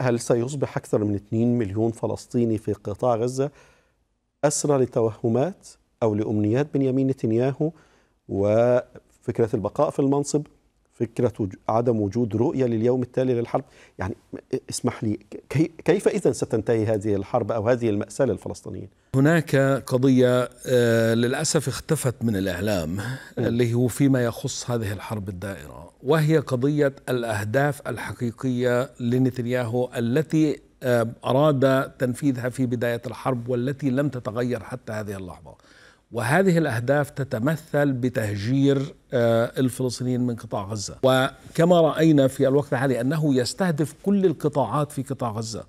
هل سيصبح أكثر من 2 مليون فلسطيني في قطاع غزة أسرى لتوهمات أو لأمنيات بنيامين نتنياهو؟ وفكرة البقاء في المنصب فكرة عدم وجود رؤية لليوم التالي للحرب؟ يعني اسمح لي كيف إذا ستنتهي هذه الحرب أو هذه المأساة للفلسطينيين؟ هناك قضية آه، للأسف اختفت من الإعلام اللي هو فيما يخص هذه الحرب الدائرة وهي قضية الأهداف الحقيقية لنتنياهو التي آه، أراد تنفيذها في بداية الحرب والتي لم تتغير حتى هذه اللحظة. وهذه الأهداف تتمثل بتهجير آه، الفلسطينيين من قطاع غزة. وكما رأينا في الوقت الحالي أنه يستهدف كل القطاعات في قطاع غزة.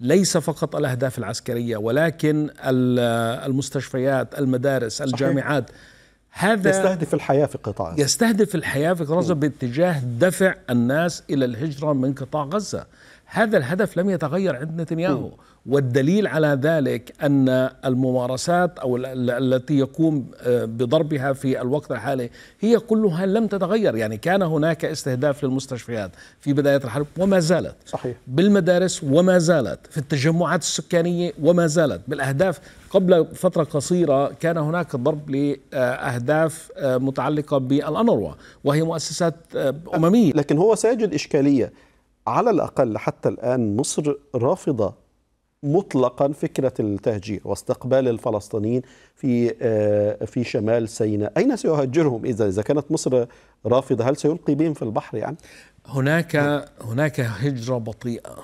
ليس فقط الأهداف العسكرية ولكن ال- المستشفيات المدارس الجامعات. هذا يستهدف الحياة في قطاع غزة. يستهدف الحياة في غزة باتجاه دفع الناس إلى الهجرة من قطاع غزة. هذا الهدف لم يتغير عند نتنياهو. والدليل على ذلك أن الممارسات أو ال- ال- التي يقوم آه، بضربها في الوقت الحالي هي كلها لم تتغير. يعني كان هناك استهداف للمستشفيات في بداية الحرب وما زالت. صحيح. بالمدارس وما زالت. في التجمعات السكانية وما زالت. بالأهداف قبل فترة قصيرة كان هناك ضرب لأهداف آه، متعلقة بالأنروا وهي مؤسسات آه، أممية. لكن هو سيجد إشكالية. على الأقل حتى الآن مصر رافضة مطلقا فكرة التهجير واستقبال الفلسطينيين في آه، في شمال سيناء. أين سيهجرهم إذا؟ إذا كانت مصر رافضة هل سيلقي بهم في البحر يعني؟ هناك هناك هجرة بطيئة.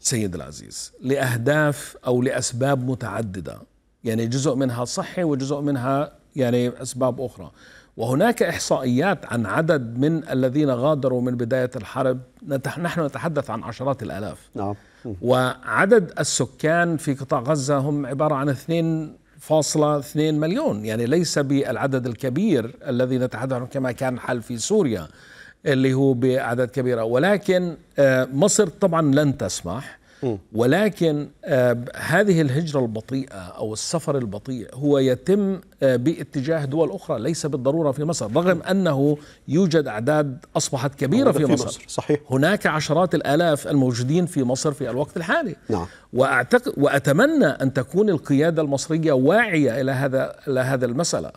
سيد العزيز لأهداف أو لأسباب متعددة. يعني جزء منها صحي وجزء منها يعني أسباب أخرى. وهناك إحصائيات عن عدد من الذين غادروا من بداية الحرب. نحن نتحدث عن عشرات الآلاف. نعم. وعدد السكان في قطاع غزة هم عبارة عن 2.2 مليون. يعني ليس بالعدد الكبير الذي نتحدث عنه كما كان الحال في سوريا اللي هو بأعداد كبيرة ولكن آه، مصر طبعا لن تسمح. ولكن آه، هذه الهجرة البطيئة أو السفر البطيء هو يتم آه، باتجاه دول أخرى ليس بالضرورة في مصر رغم أنه يوجد أعداد أصبحت كبيرة في مصر. صحيح. هناك عشرات الآلاف الموجودين في مصر في الوقت الحالي. نعم. واعتقد وأتمنى أن تكون القيادة المصرية واعية إلى هذا إلى هذا المسألة.